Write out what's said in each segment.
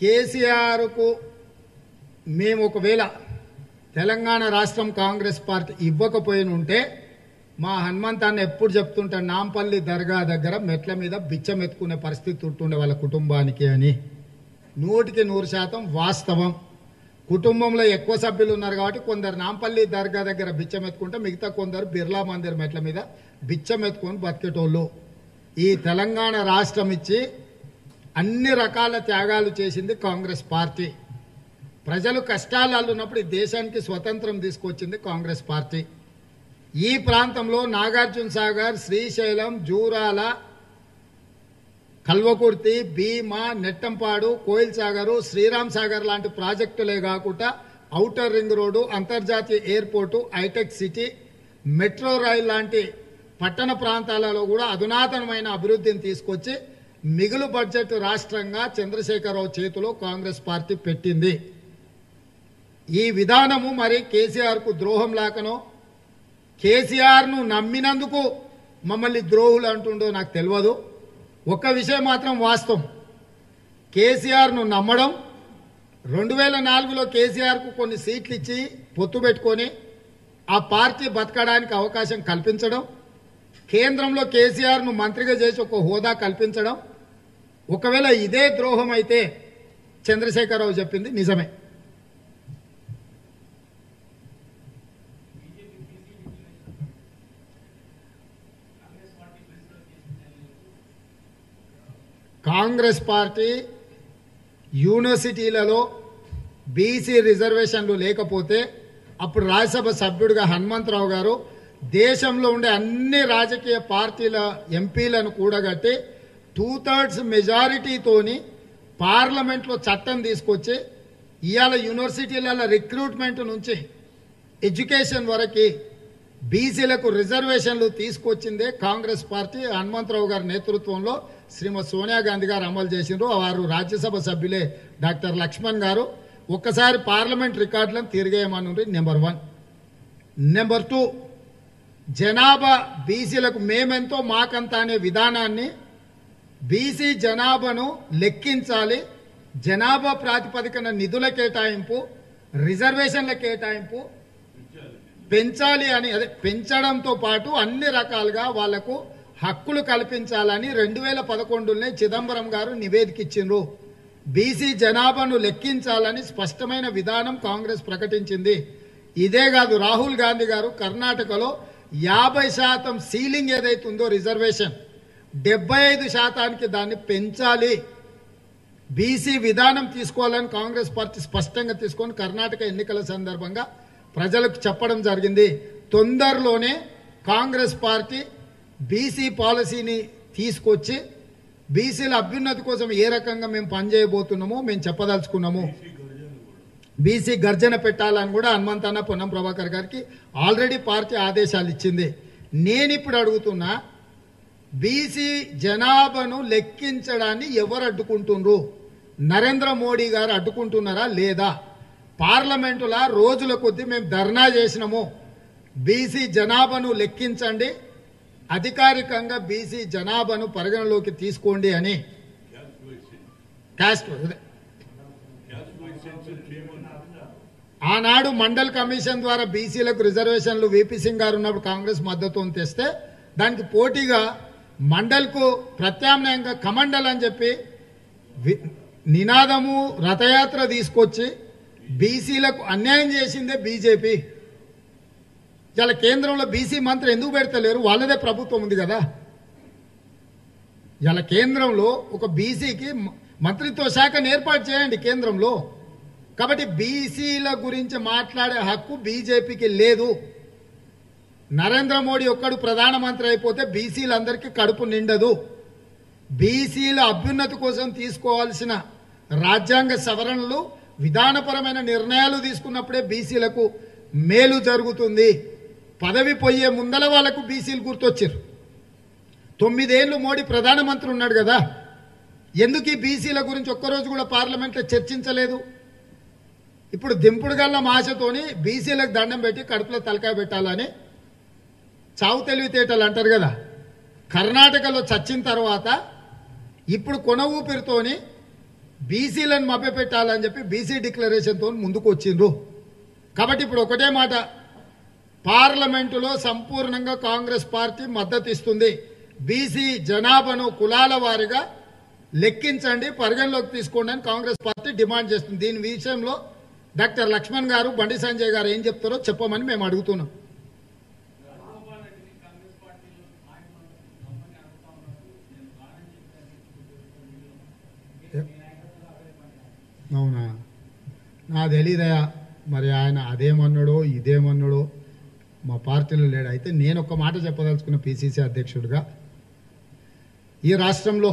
కేసీఆర్కు మేము ఒకవేళ తెలంగాణ రాష్ట్రం కాంగ్రెస్ పార్టీ ఇవ్వకపోయిన ఉంటే మా హనుమంతాన్ని ఎప్పుడు చెప్తుంటే నాంపల్లి దర్గా దగ్గర మెట్ల మీద బిచ్చం ఎత్తుకునే పరిస్థితి ఉంటుండే వాళ్ళ కుటుంబానికి అని. నూటికి నూరు శాతం వాస్తవం. కుటుంబంలో ఎక్కువ సభ్యులు ఉన్నారు కాబట్టి కొందరు నాంపల్లి దర్గా దగ్గర బిచ్చం ఎత్తుకుంటే మిగతా కొందరు బిర్లా మందిర్ మెట్ల మీద బిచ్చం ఎత్తుకొని బతికేటోళ్ళు. ఈ తెలంగాణ రాష్ట్రం ఇచ్చి అన్ని రకాల త్యాగాలు చేసింది కాంగ్రెస్ పార్టీ. ప్రజలు కష్టాలు ఉన్నప్పుడు ఈ దేశానికి స్వతంత్రం తీసుకొచ్చింది కాంగ్రెస్ పార్టీ. ఈ ప్రాంతంలో నాగార్జున సాగర్ శ్రీశైలం జూరాల కల్వకుర్తి భీమా నెట్టంపాడు కోయిల్ సాగరు శ్రీరామ్ సాగర్ లాంటి ప్రాజెక్టులే కాకుండా ఔటర్ రింగ్ రోడ్డు అంతర్జాతీయ airport hitech city metro rail లాంటి పట్టణ ప్రాంతాలలో కూడా అధునాతనమైన అభివృద్ధిని తీసుకొచ్చి మిగులు బడ్జెట్ రాష్ట్రంగా చంద్రశేఖరరావు చేతిలో కాంగ్రెస్ పార్టీ పెట్టింది. ఈ విధానము మరి కేసీఆర్కు ద్రోహం లాకనో కేసీఆర్ను నమ్మినందుకు మమ్మల్ని ద్రోహులు అంటుండో నాకు తెలియదు ఒక్క విషయం మాత్రం వాస్తవం. కేసీఆర్ను నమ్మడం రెండు వేల నాలుగులో కేసీఆర్కు కొన్ని సీట్లు ఇచ్చి పొత్తు పెట్టుకొని ఆ పార్టీ బతకడానికి అవకాశం కల్పించడం కేంద్రంలో కేసీఆర్ను మంత్రిగా చేసి ఒక హోదా కల్పించడం ఒకవేళ ఇదే ద్రోహం అయితే చంద్రశేఖరరావు చెప్పింది నిజమే. కాంగ్రెస్ పార్టీ యూనివర్సిటీలలో బీసీ రిజర్వేషన్లు లేకపోతే అప్పుడు రాజ్యసభ సభ్యుడిగా హనుమంతరావు గారు దేశంలో ఉండే అన్ని రాజకీయ పార్టీల ఎంపీలను కూడగట్టి టూ థర్డ్స్ మెజారిటీతోని పార్లమెంట్లో చట్టం తీసుకొచ్చి ఇవాళ యూనివర్సిటీల రిక్రూట్మెంట్ నుంచి ఎడ్యుకేషన్ వరకు బీసీలకు రిజర్వేషన్లు తీసుకొచ్చిందే కాంగ్రెస్ పార్టీ. హనుమంతరావు గారి నేతృత్వంలో శ్రీమతి సోనియా గాంధీ గారు అమలు చేసిండ్రు. వారు రాజ్యసభ సభ్యులే డాక్టర్ లక్ష్మణ్ గారు. ఒక్కసారి పార్లమెంట్ రికార్డులను తిరిగేయమని నెంబర్ వన్. నెంబర్ టూ జనాభా బీసీలకు మేమెంతో మాకంత అనే విధానాన్ని బీసీ జనాభాను లెక్కించాలి జనాభా ప్రాతిపదికన నిధుల కేటాయింపు రిజర్వేషన్ల కేటాయింపు పెంచాలి అని అదే పెంచడంతో పాటు అన్ని రకాలుగా వాళ్ళకు హక్కులు కల్పించాలని రెండు వేల పదకొండులోనే చిదంబరం గారు నివేదిక ఇచ్చిండ్రు బీసీ జనాభాను లెక్కించాలని స్పష్టమైన విధానం కాంగ్రెస్ ప్రకటించింది. ఇదే కాదు రాహుల్ గాంధీ గారు కర్ణాటకలో యాభై శాతం సీలింగ్ ఏదైతుందో రిజర్వేషన్. డెబ్బై ఐదు శాతానికి దాన్ని పెంచాలి. బీసీ విధానం తీసుకోవాలని కాంగ్రెస్ పార్టీ స్పష్టంగా తీసుకొని కర్ణాటక ఎన్నికల సందర్భంగా ప్రజలకు చెప్పడం జరిగింది. తొందరలోనే కాంగ్రెస్ పార్టీ బీసీ పాలసీని తీసుకొచ్చి బీసీల అభ్యున్నతి కోసం ఏ రకంగా మేము పనిచేయబోతున్నామో మేము చెప్పదలుచుకున్నాము. బీసీ గర్జన పెట్టాలని కూడా హనుమంతన్న పొన్నం ప్రభాకర్ గారికి ఆల్రెడీ పార్టీ ఆదేశాలు ఇచ్చింది. నేను ఇప్పుడు అడుగుతున్నా బీసీ జనాభాను లెక్కించడాన్ని ఎవరు అడ్డుకుంటుండ్రు? నరేంద్ర మోడీ గారు అడ్డుకుంటున్నారా లేదా? పార్లమెంటులా రోజుల కొద్దీ మేము ధర్నా చేసినాము. బీసీ జనాభాను లెక్కించండి అధికారికంగా బీసీ జనాభాను పరిగణలోకి తీసుకోండి అని. కాస్ట్ ఆనాడు మండల్ కమిషన్ ద్వారా బీసీలకు రిజర్వేషన్లు వీపీ సింగ్ గారు ఉన్నప్పుడు కాంగ్రెస్ మద్దతును తెస్తే దానికి పోటీగా మండల్కు ప్రత్యామ్నాయంగా కమండల్ అని చెప్పి వి- నినాదము రథయాత్ర తీసుకొచ్చి బీసీలకు అన్యాయం చేసిందే బీజేపీ. ఇలా కేంద్రంలో బీసీ మంత్రి ఎందుకు పెడతలేరు? వాళ్ళదే ప్రభుత్వం ఉంది కదా. ఇలా కేంద్రంలో ఒక బీసీకి మంత్రిత్వ శాఖను ఏర్పాటు చేయండి కేంద్రంలో. కాబట్టి బీసీల గురించి మాట్లాడే హక్కు బీజేపీకి లేదు. నరేంద్ర మోడీ ఒక్కడు ప్రధానమంత్రి అయిపోతే బీసీలందరికీ కడుపు నిండదు. బీసీల అభ్యున్నతి కోసం తీసుకోవాల్సిన రాజ్యాంగ సవరణలు విధానపరమైన నిర్ణయాలు తీసుకున్నప్పుడే బీసీలకు మేలు జరుగుతుంది. పదవి పోయే ముందల వాళ్ళకు బీసీలు గుర్తొచ్చారు. తొమ్మిదేళ్ళు మోడీ ప్రధానమంత్రి ఉన్నాడు కదా. ఎందుకు ఈ బీసీల గురించి ఒక్కరోజు కూడా పార్లమెంట్లో చర్చించలేదు? ఇప్పుడు దింపుడు గల్ల బీసీలకు దండం పెట్టి కడుపులో తలకాయ పెట్టాలని చావు తెలివితేటలు అంటారు కదా. కర్ణాటకలో చచ్చిన తర్వాత ఇప్పుడు కొన ఊపిరితోని బీసీలను మభ్యపెట్టాలని చెప్పి బీసీ డిక్లరేషన్తో ముందుకు వచ్చిండ్రు కాబట్టి ఇప్పుడు ఒకటే మాట పార్లమెంటులో సంపూర్ణంగా కాంగ్రెస్ పార్టీ మద్దతు ఇస్తుంది బీసీ జనాభాను కులాల వారిగా లెక్కించండి పరిగణలోకి తీసుకోండి అని కాంగ్రెస్ పార్టీ డిమాండ్ చేస్తుంది. దీని విషయంలో డాక్టర్ లక్ష్మణ్ గారు బండి సంజయ్ గారు ఏం చెప్తారో చెప్పమని మేము అడుగుతున్నాం. అవునా? నా తెలీదయా మరి ఆయన అదేమన్నాడో ఇదేమన్నాడో మా పార్టీలో లేడు. అయితే నేను ఒక మాట చెప్పదలుచుకున్న పిసిసి అధ్యక్షుడిగా ఈ రాష్ట్రంలో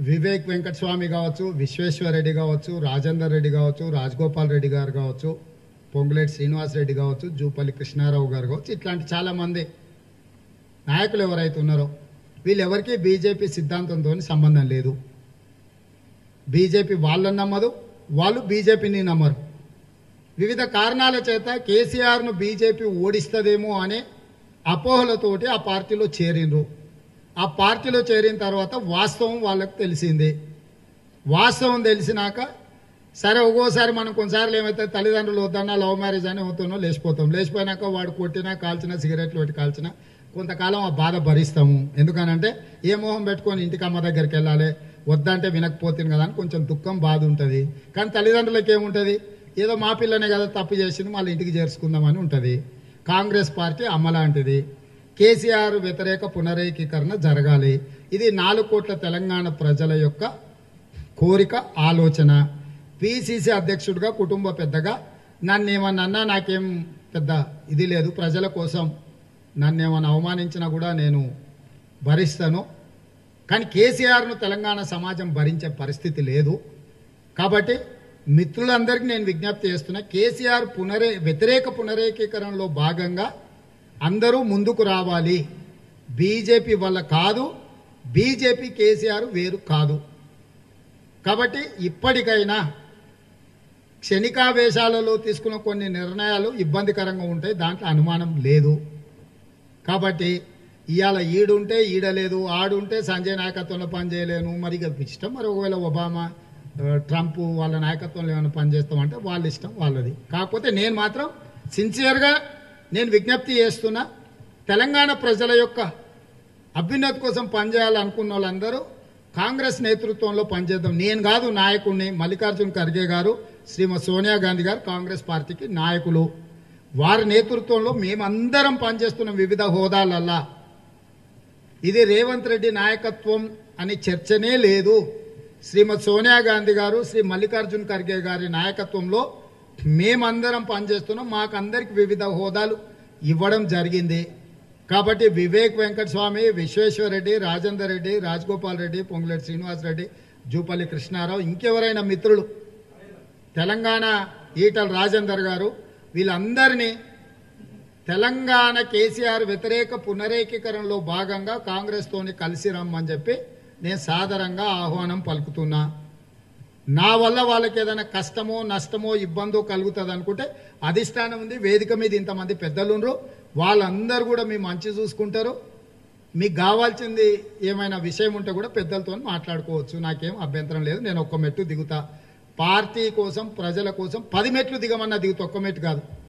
వివేక్ వెంకటస్వామి కావచ్చు విశ్వేశ్వర రెడ్డి కావచ్చు రాజేందర్ రెడ్డి కావచ్చు రాజగోపాల్ రెడ్డి గారు కావచ్చు పొంగులేటి శ్రీనివాస్ రెడ్డి కావచ్చు జూపల్లి కృష్ణారావు గారు కావచ్చు ఇట్లాంటి చాలామంది నాయకులు ఎవరైతే ఉన్నారో వీళ్ళెవరికీ బీజేపీ సిద్ధాంతంతో సంబంధం లేదు. బీజేపీ వాళ్ళని నమ్మదు వాళ్ళు బీజేపీని నమ్మరు. వివిధ కారణాల చేత కేసీఆర్ను బీజేపీ ఓడిస్తుందేమో అనే అపోహలతోటి ఆ పార్టీలో చేరిండ్రు ఆ పార్టీలో చేరిన తర్వాత వాస్తవం వాళ్ళకు తెలిసింది. వాస్తవం తెలిసినాక సరే ఒక్కోసారి మనం కొన్నిసార్లు ఏమైతే తల్లిదండ్రులు వద్దన్నా లవ్ మ్యారేజ్ అని అవుతానో లేచిపోతాం. లేచిపోయినాక వాడు కొట్టినా కాల్చినా సిగరెట్లు పెట్టి కాల్చినా కొంతకాలం ఆ బాధ భరిస్తాము. ఎందుకనంటే ఏ మోహం పెట్టుకొని ఇంటికి అమ్మ దగ్గరికి వెళ్ళాలి వద్దంటే వినకపోతుంది కదా అని కొంచెం దుఃఖం బాధ ఉంటుంది. కానీ తల్లిదండ్రులకి ఏముంటుంది? ఏదో మా పిల్లనే కదా తప్పు చేసింది మళ్ళీ ఇంటికి చేర్చుకుందామని ఉంటుంది. కాంగ్రెస్ పార్టీ అమ్మలాంటిది కేసీఆర్ వ్యతిరేక పునరేకీకరణ జరగాలి. ఇది నాలుగు కోట్ల తెలంగాణ ప్రజల యొక్క కోరిక ఆలోచన. పిసిసి అధ్యక్షుడిగా కుటుంబ పెద్దగా నన్ను ఏమన్నా అన్నా నాకేం పెద్ద ఇది లేదు ప్రజల కోసం. నన్ను ఏమన్నా అవమానించినా కూడా నేను భరిస్తాను. కానీ కేసీఆర్ను తెలంగాణ సమాజం భరించే పరిస్థితి లేదు. కాబట్టి మిత్రులందరికీ నేను విజ్ఞప్తి చేస్తున్నా కేసీఆర్ పునరే వ్యతిరేక పునరేకీకరణలో భాగంగా అందరూ ముందుకు రావాలి. బీజేపీ వల్ల కాదు బీజేపీ కేసీఆర్ వేరు కాదు. కాబట్టి ఇప్పటికైనా క్షణికావేశాలలో తీసుకున్న కొన్ని నిర్ణయాలు ఇబ్బందికరంగా ఉంటాయి దాంట్లో అనుమానం లేదు. కాబట్టి ఇవాళ ఈడుంటే ఈడలేదు ఆడుంటే సంజయ్ నాయకత్వంలో పనిచేయలేను మరి ఇక ఇష్టం. మరి ఒకవేళ ఒబామా ట్రంప్ వాళ్ళ నాయకత్వంలో ఏమైనా పనిచేస్తామంటే వాళ్ళ ఇష్టం వాళ్ళది. కాకపోతే నేను మాత్రం సిన్సియర్గా నేను విజ్ఞప్తి చేస్తున్నా తెలంగాణ ప్రజల యొక్క అభ్యున్నతి కోసం పనిచేయాలనుకున్న వాళ్ళందరూ కాంగ్రెస్ నేతృత్వంలో పనిచేద్దాం. నేను కాదు నాయకుడిని మల్లికార్జున్ ఖర్గే గారు శ్రీమతి సోనియా గాంధీ గారు కాంగ్రెస్ పార్టీకి నాయకులు. వారి నేతృత్వంలో మేమందరం పనిచేస్తున్న వివిధ హోదాలల్లా. ఇది రేవంత్ రెడ్డి నాయకత్వం అని చర్చనే లేదు. శ్రీమతి సోనియా గాంధీ గారు శ్రీ మల్లికార్జున్ ఖర్గే గారి నాయకత్వంలో మేమందరం పనిచేస్తున్నాం. మాకందరికి వివిధ హోదాలు ఇవ్వడం జరిగింది. కాబట్టి వివేక్ వెంకటస్వామి విశ్వేశ్వరరెడ్డి రాజేందర్ రెడ్డి రాజగోపాల్ రెడ్డి పొంగులేటి శ్రీనివాస్ రెడ్డి జూపల్లి కృష్ణారావు ఇంకెవరైనా మిత్రులు? తెలంగాణ ఈటల రాజేందర్ గారు వీళ్ళందరినీ తెలంగాణ కేసీఆర్ వ్యతిరేక పునరేకీకరణలో భాగంగా కాంగ్రెస్తోని కలిసి రమ్మని చెప్పి నేను సాధారణంగా ఆహ్వానం పలుకుతున్నా. నా వల్ల వాళ్ళకి ఏదైనా కష్టమో నష్టమో ఇబ్బందో కలుగుతుంది అనుకుంటే అధిష్టానం ఉంది వేదిక మీద ఇంతమంది పెద్దలుండ్రు వాళ్ళందరూ కూడా మీ మంచి చూసుకుంటారు. మీకు కావాల్సింది ఏమైనా విషయం ఉంటే కూడా పెద్దలతో మాట్లాడుకోవచ్చు. నాకేం అభ్యంతరం లేదు. నేను ఒక్క మెట్టు దిగుతా. పార్టీ కోసం ప్రజల కోసం పది మెట్లు దిగమన్నా దిగు ఒక్క మెట్టు కాదు.